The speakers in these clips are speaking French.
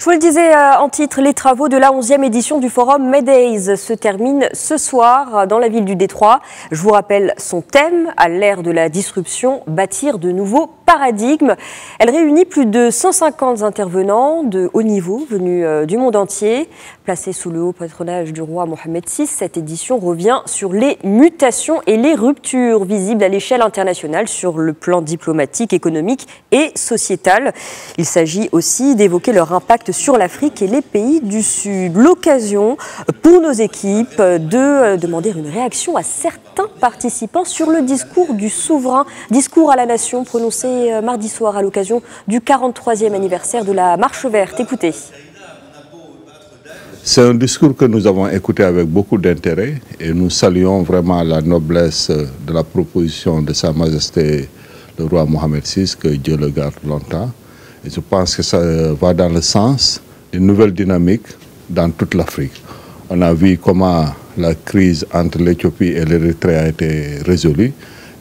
Je vous le disais euh, en titre, les travaux de la 11e édition du forum Medays se terminent ce soir dans la ville du Détroit. Je vous rappelle son thème, à l'ère de la disruption, bâtir de nouveaux paradigmes. Elle réunit plus de 150 intervenants de haut niveau venus euh, du monde entier. Placée sous le haut patronage du roi Mohamed VI, cette édition revient sur les mutations et les ruptures visibles à l'échelle internationale sur le plan diplomatique, économique et sociétal. Il s'agit aussi d'évoquer leur impact sur l'Afrique et les pays du Sud. L'occasion pour nos équipes de demander une réaction à certains participants sur le discours du souverain, discours à la nation prononcé mardi soir à l'occasion du 43e anniversaire de la Marche verte. Écoutez. C'est un discours que nous avons écouté avec beaucoup d'intérêt et nous saluons vraiment la noblesse de la proposition de Sa Majesté le roi Mohamed VI, que Dieu le garde longtemps. Je pense que ça va dans le sens d'une nouvelle dynamique dans toute l'Afrique. On a vu comment la crise entre l'Éthiopie et l'Érythrée a été résolue.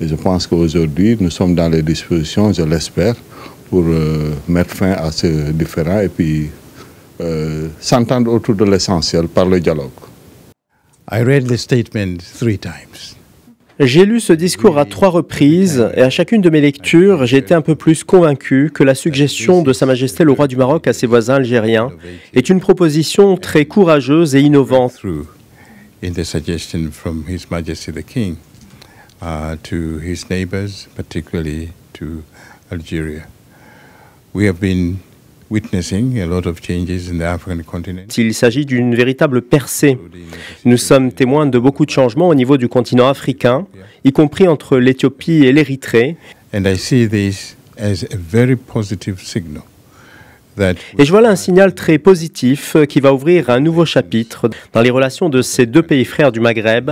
Et je pense qu'aujourd'hui, nous sommes dans les dispositions, je l'espère, pour euh, mettre fin à ce différend et puis euh, s'entendre autour de l'essentiel par le dialogue. I read the statement three times. J'ai lu ce discours à trois reprises et à chacune de mes lectures, j'ai été un peu plus convaincu que la suggestion de Sa Majesté le roi du Maroc à ses voisins algériens est une proposition très courageuse et innovante. In the suggestion from His Majesty the King to his neighbors, particularly to Algeria. We have been il s'agit d'une véritable percée. Nous sommes témoins de beaucoup de changements au niveau du continent africain, y compris entre l'Éthiopie et l'Érythrée. Et je vois là un signal très positif qui va ouvrir un nouveau chapitre dans les relations de ces deux pays frères du Maghreb.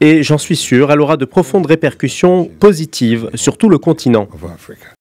Et j'en suis sûr, elle aura de profondes répercussions positives sur tout le continent.